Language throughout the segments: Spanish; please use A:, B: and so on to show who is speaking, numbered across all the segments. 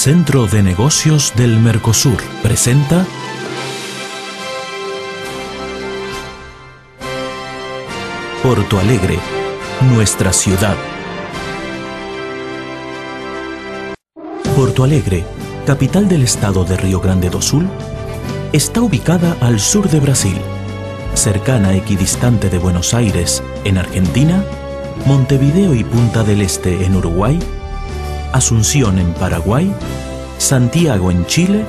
A: Centro de Negocios del Mercosur presenta Porto Alegre, nuestra ciudad. Porto Alegre, capital del estado de Río Grande do Sul, está ubicada al sur de Brasil, cercana equidistante de Buenos Aires, en Argentina, Montevideo y Punta del Este, en Uruguay, Asunción, en Paraguay, Santiago, en Chile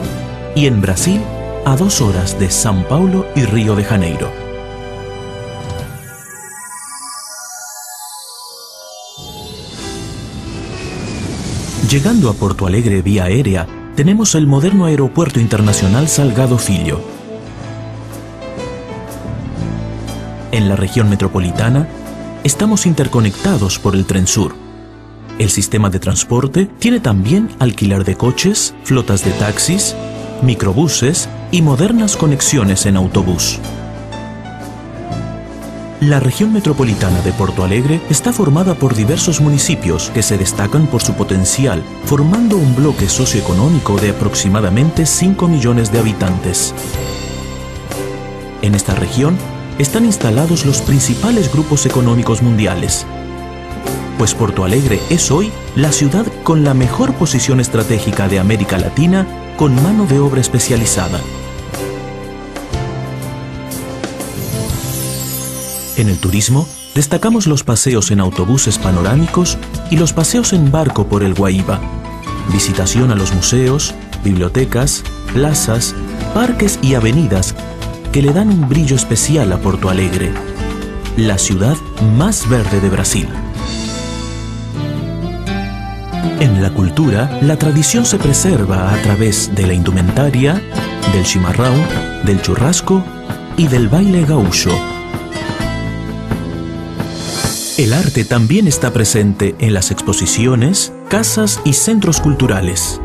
A: y en Brasil, a dos horas de São Paulo y Río de Janeiro. Llegando a Porto Alegre vía aérea, tenemos el moderno Aeropuerto Internacional Salgado Filho. En la región metropolitana, estamos interconectados por el Tren Sur. El sistema de transporte tiene también alquiler de coches, flotas de taxis, microbuses y modernas conexiones en autobús. La región metropolitana de Porto Alegre está formada por diversos municipios que se destacan por su potencial, formando un bloque socioeconómico de aproximadamente 5 millones de habitantes. En esta región están instalados los principales grupos económicos mundiales, pues Porto Alegre es hoy la ciudad con la mejor posición estratégica de América Latina con mano de obra especializada. En el turismo, destacamos los paseos en autobuses panorámicos y los paseos en barco por el Guaíba, visitación a los museos, bibliotecas, plazas, parques y avenidas que le dan un brillo especial a Porto Alegre, la ciudad más verde de Brasil. En la cultura, la tradición se preserva a través de la indumentaria, del chimarrão, del churrasco y del baile gaúcho. El arte también está presente en las exposiciones, casas y centros culturales.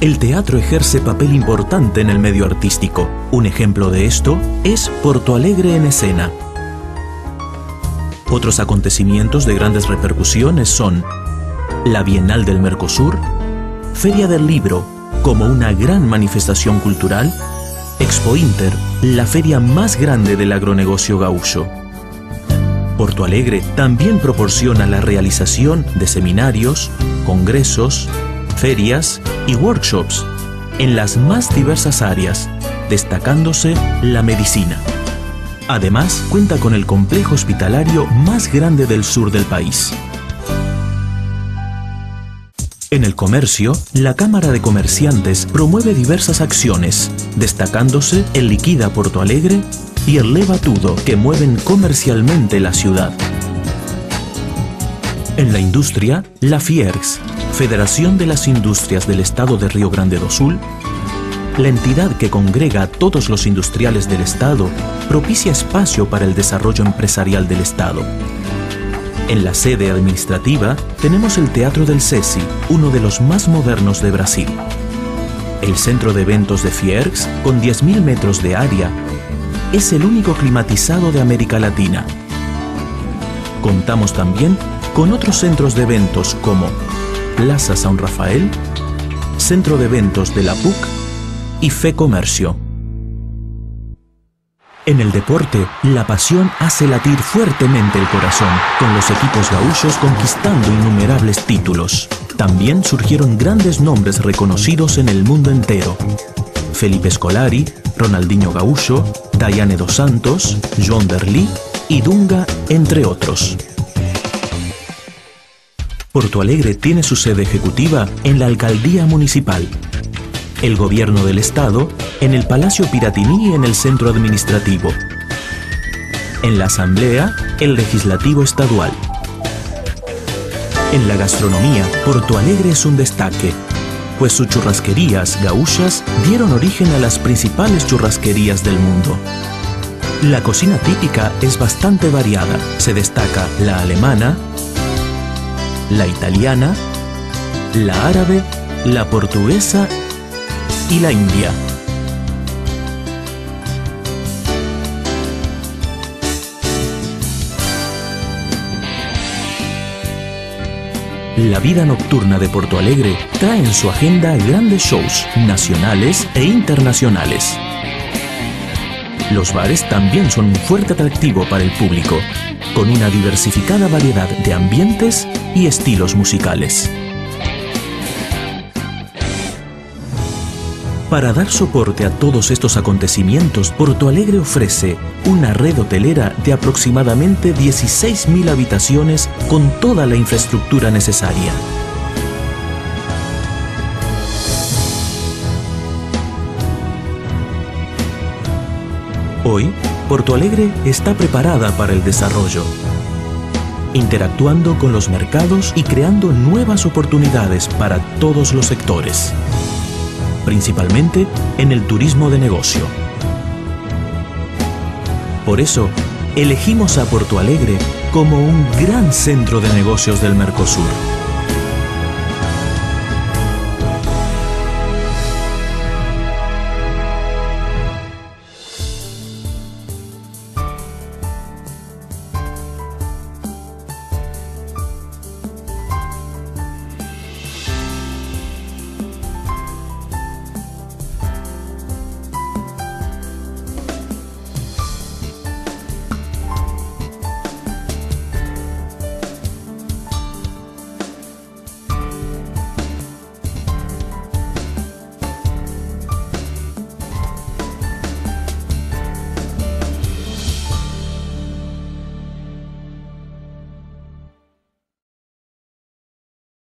A: El teatro ejerce papel importante en el medio artístico. Un ejemplo de esto es Porto Alegre en escena. Otros acontecimientos de grandes repercusiones son la Bienal del Mercosur, Feria del Libro, como una gran manifestación cultural, Expo Inter, la feria más grande del agronegocio gaúcho. Porto Alegre también proporciona la realización de seminarios, congresos, ferias y workshops en las más diversas áreas, destacándose la medicina. Además, cuenta con el complejo hospitalario más grande del sur del país. En el comercio, la Cámara de Comerciantes promueve diversas acciones, destacándose el Liquida Porto Alegre y el Levatudo, que mueven comercialmente la ciudad. En la industria, la FIERX, Federación de las Industrias del Estado de Río Grande do Sul, la entidad que congrega a todos los industriales del Estado, propicia espacio para el desarrollo empresarial del Estado. En la sede administrativa tenemos el Teatro del CESI, uno de los más modernos de Brasil. El centro de eventos de Fierx, con 10.000 metros de área, es el único climatizado de América Latina. Contamos también con otros centros de eventos como Plaza San Rafael, Centro de Eventos de la PUC y Fe Comercio. En el deporte, la pasión hace latir fuertemente el corazón, con los equipos gaúchos conquistando innumerables títulos. También surgieron grandes nombres reconocidos en el mundo entero. Felipe Scolari, Ronaldinho Gaúcho, Dayane dos Santos, John Derly y Dunga, entre otros. Porto Alegre tiene su sede ejecutiva en la Alcaldía Municipal, el Gobierno del Estado en el Palacio Piratini y en el Centro Administrativo, en la Asamblea, el Legislativo Estadual. En la gastronomía, Porto Alegre es un destaque, pues sus churrasquerías gaúchas dieron origen a las principales churrasquerías del mundo. La cocina típica es bastante variada. Se destaca la alemana, la italiana, la árabe, la portuguesa la india. La vida nocturna de Porto Alegre trae en su agenda grandes shows nacionales e internacionales. Los bares también son un fuerte atractivo para el público, con una diversificada variedad de ambientes y estilos musicales. Para dar soporte a todos estos acontecimientos, Porto Alegre ofrece una red hotelera de aproximadamente 16.000 habitaciones con toda la infraestructura necesaria. Hoy, Porto Alegre está preparada para el desarrollo, interactuando con los mercados y creando nuevas oportunidades para todos los sectores principalmente en el turismo de negocio. Por eso, elegimos a Porto Alegre como un gran centro de negocios del Mercosur.